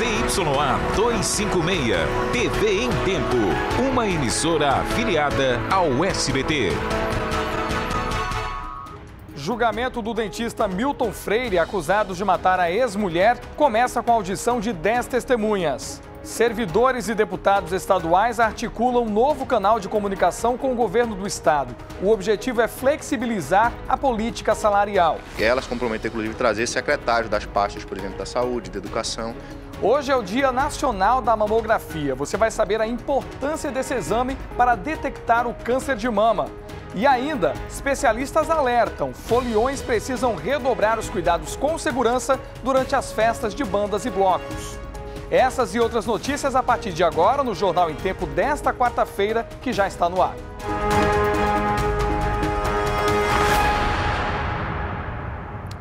ZYA 256, TV em Tempo, uma emissora afiliada ao SBT. Julgamento do dentista Milton Freire, acusado de matar a ex-mulher, começa com a audição de 10 testemunhas. Servidores e deputados estaduais articulam um novo canal de comunicação com o governo do estado. O objetivo é flexibilizar a política salarial. Elas comprometem, inclusive, trazer secretários das pastas, por exemplo, da saúde, da educação. Hoje é o Dia Nacional da Mamografia. Você vai saber a importância desse exame para detectar o câncer de mama. E ainda, especialistas alertam: foliões precisam redobrar os cuidados com segurança durante as festas de bandas e blocos. Essas e outras notícias a partir de agora no Jornal em Tempo desta quarta-feira, que já está no ar.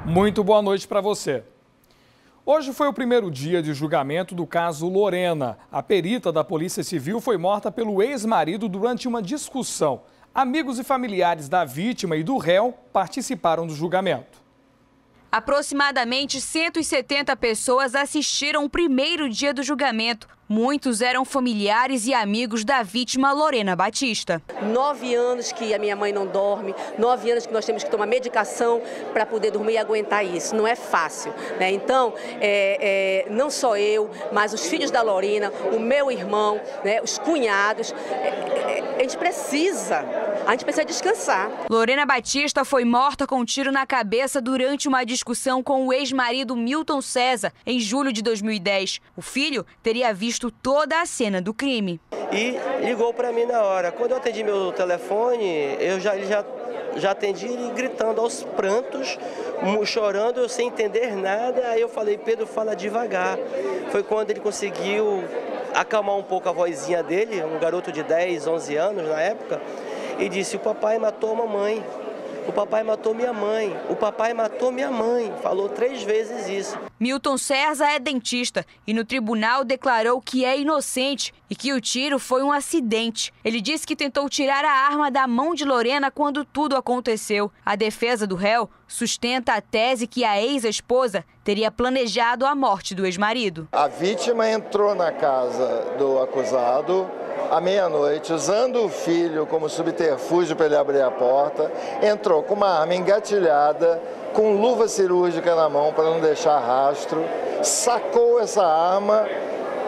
Muito boa noite para você. Hoje foi o primeiro dia de julgamento do caso Lorena. A perita da Polícia Civil foi morta pelo ex-marido durante uma discussão. Amigos e familiares da vítima e do réu participaram do julgamento. Aproximadamente 170 pessoas assistiram o primeiro dia do julgamento. Muitos eram familiares e amigos da vítima Lorena Batista. Nove anos que a minha mãe não dorme, nove anos que nós temos que tomar medicação para poder dormir e aguentar isso. Não é fácil. Né? Então, é, é, não só eu, mas os filhos da Lorena, o meu irmão, né, os cunhados, é, é a gente precisa a gente precisa descansar. Lorena Batista foi morta com um tiro na cabeça durante uma discussão com o ex-marido Milton César em julho de 2010. O filho teria visto toda a cena do crime. E ligou para mim na hora. Quando eu atendi meu telefone, eu já, já já atendi ele gritando aos prantos, chorando, eu sem entender nada. Aí eu falei, Pedro, fala devagar. Foi quando ele conseguiu acalmar um pouco a vozinha dele, um garoto de 10, 11 anos na época e disse: O papai matou a mamãe. O papai matou minha mãe. O papai matou minha mãe. Falou três vezes isso. Milton César é dentista e no tribunal declarou que é inocente e que o tiro foi um acidente. Ele disse que tentou tirar a arma da mão de Lorena quando tudo aconteceu. A defesa do réu sustenta a tese que a ex-esposa teria planejado a morte do ex-marido. A vítima entrou na casa do acusado à meia-noite, usando o filho como subterfúgio para ele abrir a porta, entrou com uma arma engatilhada, com luva cirúrgica na mão para não deixar rastro, sacou essa arma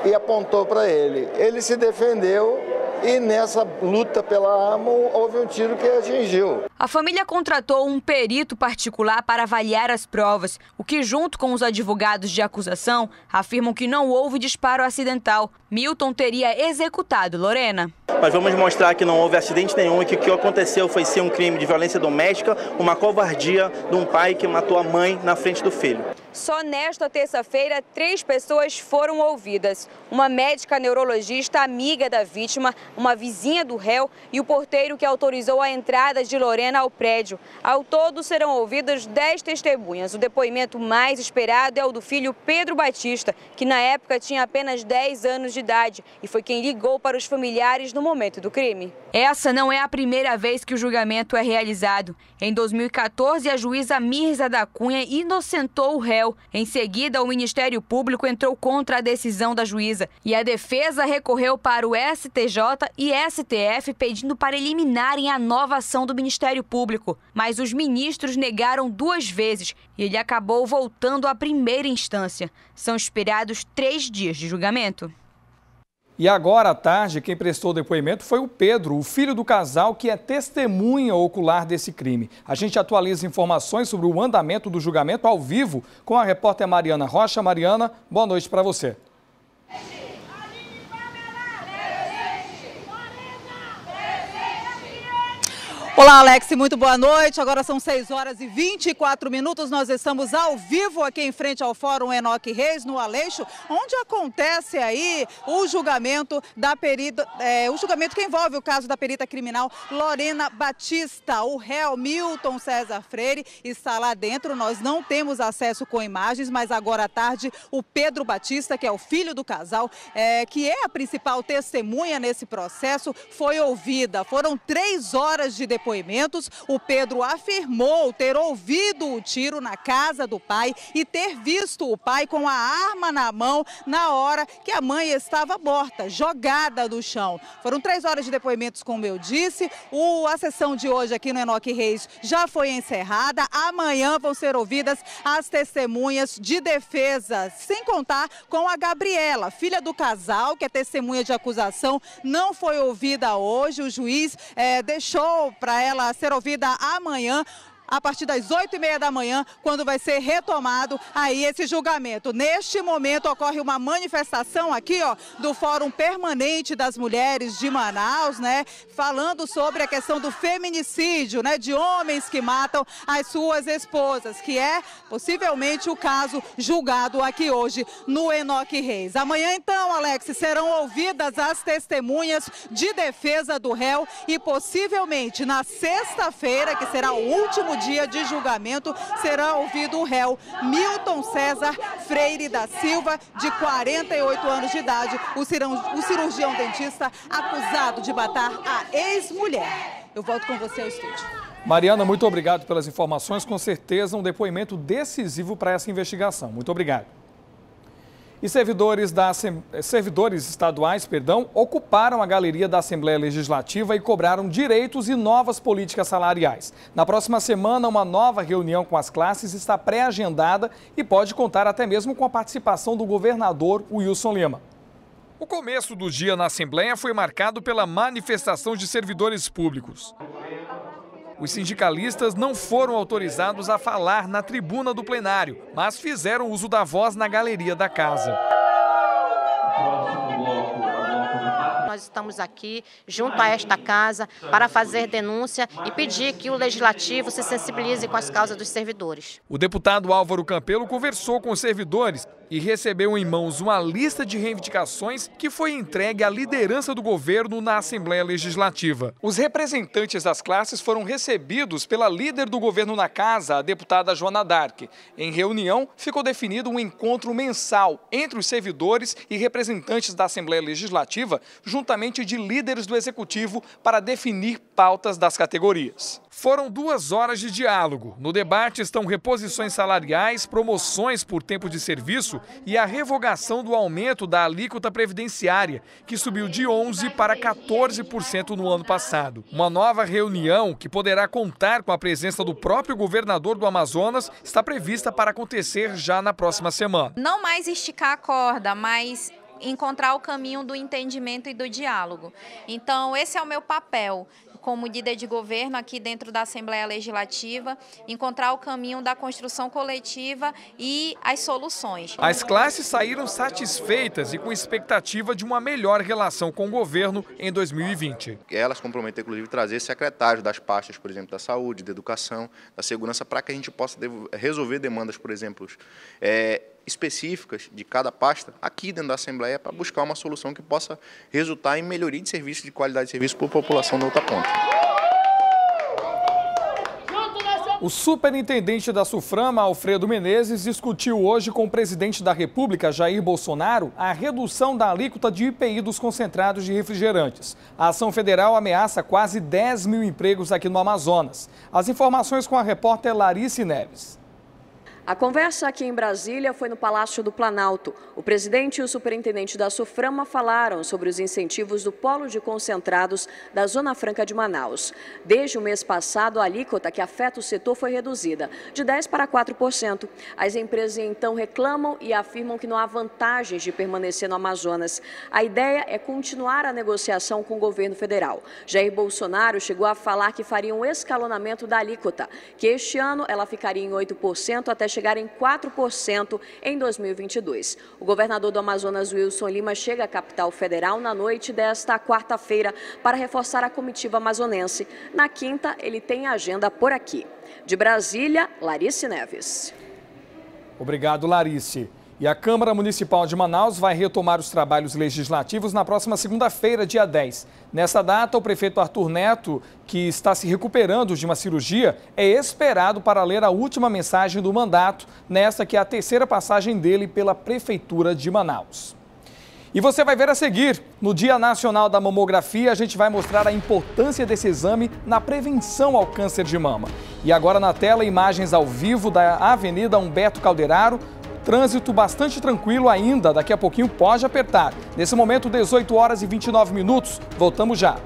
e apontou para ele. Ele se defendeu e nessa luta pela arma houve um tiro que atingiu. A família contratou um perito particular para avaliar as provas, o que, junto com os advogados de acusação, afirmam que não houve disparo acidental. Milton teria executado Lorena. Nós vamos mostrar que não houve acidente nenhum e que o que aconteceu foi ser um crime de violência doméstica, uma covardia de um pai que matou a mãe na frente do filho. Só nesta terça-feira, três pessoas foram ouvidas. Uma médica neurologista amiga da vítima, uma vizinha do réu e o porteiro que autorizou a entrada de Lorena ao prédio. Ao todo, serão ouvidas dez testemunhas. O depoimento mais esperado é o do filho Pedro Batista, que na época tinha apenas 10 anos de idade e foi quem ligou para os familiares no momento do crime. Essa não é a primeira vez que o julgamento é realizado. Em 2014, a juíza Mirza da Cunha inocentou o réu. Em seguida, o Ministério Público entrou contra a decisão da juíza e a defesa recorreu para o STJ e STF pedindo para eliminarem a nova ação do Ministério Público. Mas os ministros negaram duas vezes e ele acabou voltando à primeira instância. São esperados três dias de julgamento. E agora à tarde, quem prestou depoimento foi o Pedro, o filho do casal que é testemunha ocular desse crime. A gente atualiza informações sobre o andamento do julgamento ao vivo com a repórter Mariana Rocha. Mariana, boa noite para você. Olá, Alex, muito boa noite. Agora são 6 horas e 24 minutos. Nós estamos ao vivo aqui em frente ao Fórum Enoque Reis, no Aleixo, onde acontece aí o julgamento da perita, é, o julgamento que envolve o caso da perita criminal Lorena Batista. O réu Milton César Freire está lá dentro. Nós não temos acesso com imagens, mas agora à tarde o Pedro Batista, que é o filho do casal, é, que é a principal testemunha nesse processo, foi ouvida. Foram três horas de depoimento depoimentos, o Pedro afirmou ter ouvido o tiro na casa do pai e ter visto o pai com a arma na mão na hora que a mãe estava morta, jogada no chão. Foram três horas de depoimentos, como eu disse. O, a sessão de hoje aqui no Enoque Reis já foi encerrada. Amanhã vão ser ouvidas as testemunhas de defesa, sem contar com a Gabriela, filha do casal, que é testemunha de acusação, não foi ouvida hoje. O juiz é, deixou para ela ser ouvida amanhã a partir das 8 e meia da manhã, quando vai ser retomado aí esse julgamento. Neste momento ocorre uma manifestação aqui, ó, do Fórum Permanente das Mulheres de Manaus, né, falando sobre a questão do feminicídio, né, de homens que matam as suas esposas, que é possivelmente o caso julgado aqui hoje no Enoque Reis. Amanhã então, Alex, serão ouvidas as testemunhas de defesa do réu e possivelmente na sexta-feira, que será o último dia de julgamento, será ouvido o réu Milton César Freire da Silva, de 48 anos de idade, o cirurgião, o cirurgião dentista acusado de matar a ex-mulher. Eu volto com você ao estúdio. Mariana, muito obrigado pelas informações. Com certeza, um depoimento decisivo para essa investigação. Muito obrigado. E servidores, da, servidores estaduais perdão, ocuparam a galeria da Assembleia Legislativa e cobraram direitos e novas políticas salariais. Na próxima semana, uma nova reunião com as classes está pré-agendada e pode contar até mesmo com a participação do governador Wilson Lima. O começo do dia na Assembleia foi marcado pela manifestação de servidores públicos. Os sindicalistas não foram autorizados a falar na tribuna do plenário, mas fizeram uso da voz na galeria da casa. Nós estamos aqui, junto a esta casa, para fazer denúncia e pedir que o legislativo se sensibilize com as causas dos servidores. O deputado Álvaro Campelo conversou com os servidores e recebeu em mãos uma lista de reivindicações que foi entregue à liderança do governo na Assembleia Legislativa. Os representantes das classes foram recebidos pela líder do governo na casa, a deputada Joana Dark. Em reunião, ficou definido um encontro mensal entre os servidores e representantes da Assembleia Legislativa, juntamente de líderes do Executivo, para definir pautas das categorias. Foram duas horas de diálogo. No debate estão reposições salariais, promoções por tempo de serviço e a revogação do aumento da alíquota previdenciária, que subiu de 11% para 14% no ano passado. Uma nova reunião, que poderá contar com a presença do próprio governador do Amazonas, está prevista para acontecer já na próxima semana. Não mais esticar a corda, mas encontrar o caminho do entendimento e do diálogo. Então, esse é o meu papel como líder de governo aqui dentro da Assembleia Legislativa, encontrar o caminho da construção coletiva e as soluções. As classes saíram satisfeitas e com expectativa de uma melhor relação com o governo em 2020. Elas comprometeram, inclusive, trazer secretários das pastas, por exemplo, da saúde, da educação, da segurança, para que a gente possa resolver demandas, por exemplo, é, específicas de cada pasta aqui dentro da Assembleia para buscar uma solução que possa resultar em melhoria de serviço, de qualidade de serviço para a população da outra ponta. O superintendente da Suframa, Alfredo Menezes, discutiu hoje com o presidente da República, Jair Bolsonaro, a redução da alíquota de IPI dos concentrados de refrigerantes. A ação federal ameaça quase 10 mil empregos aqui no Amazonas. As informações com a repórter Larice Neves. A conversa aqui em Brasília foi no Palácio do Planalto. O presidente e o superintendente da Suframa falaram sobre os incentivos do polo de concentrados da Zona Franca de Manaus. Desde o mês passado, a alíquota que afeta o setor foi reduzida, de 10% para 4%. As empresas então reclamam e afirmam que não há vantagens de permanecer no Amazonas. A ideia é continuar a negociação com o governo federal. Jair Bolsonaro chegou a falar que faria um escalonamento da alíquota, que este ano ela ficaria em 8% até chegar em 4% em 2022. O governador do Amazonas, Wilson Lima, chega à capital federal na noite desta quarta-feira para reforçar a comitiva amazonense. Na quinta, ele tem agenda por aqui. De Brasília, Larice Neves. Obrigado, Larice. E a Câmara Municipal de Manaus vai retomar os trabalhos legislativos na próxima segunda-feira, dia 10. Nessa data, o prefeito Arthur Neto, que está se recuperando de uma cirurgia, é esperado para ler a última mensagem do mandato, nesta que é a terceira passagem dele pela Prefeitura de Manaus. E você vai ver a seguir. No Dia Nacional da Mamografia, a gente vai mostrar a importância desse exame na prevenção ao câncer de mama. E agora na tela, imagens ao vivo da Avenida Humberto Calderaro. Trânsito bastante tranquilo ainda, daqui a pouquinho pode apertar. Nesse momento, 18 horas e 29 minutos. Voltamos já.